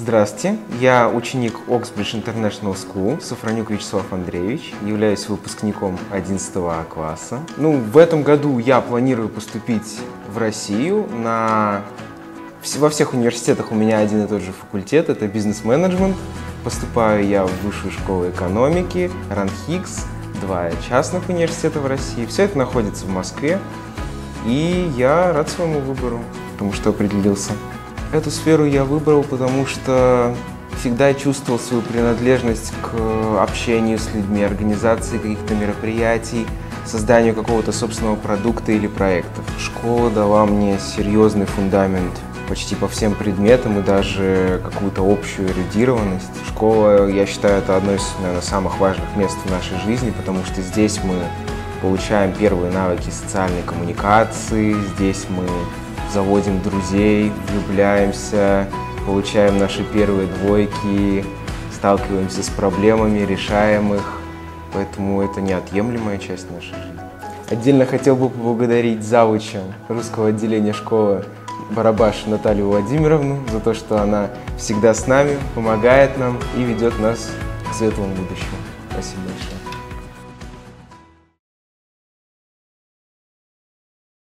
Здравствуйте, я ученик Oxbridge International School, Сафронюк Вячеслав Андреевич, являюсь выпускником 11 класса. Ну, в этом году я планирую поступить в Россию на... Во всех университетах у меня один и тот же факультет, это бизнес-менеджмент. Поступаю я в Высшую школу экономики, РАНХИКС, два частных университета в России. Все это находится в Москве, и я рад своему выбору, потому что определился. Эту сферу я выбрал, потому что всегда чувствовал свою принадлежность к общению с людьми, организации каких-то мероприятий, созданию какого-то собственного продукта или проектов. Школа дала мне серьезный фундамент почти по всем предметам и даже какую-то общую эрудированность. Школа, я считаю, это одно из, наверное, самых важных мест в нашей жизни, потому что здесь мы получаем первые навыки социальной коммуникации, здесь мы заводим друзей, влюбляемся, получаем наши первые двойки, сталкиваемся с проблемами, решаем их. Поэтому это неотъемлемая часть нашей жизни. Отдельно хотел бы поблагодарить завуча русского отделения школы Барабаш Наталью Владимировну за то, что она всегда с нами, помогает нам и ведет нас к светлому будущему. Спасибо большое.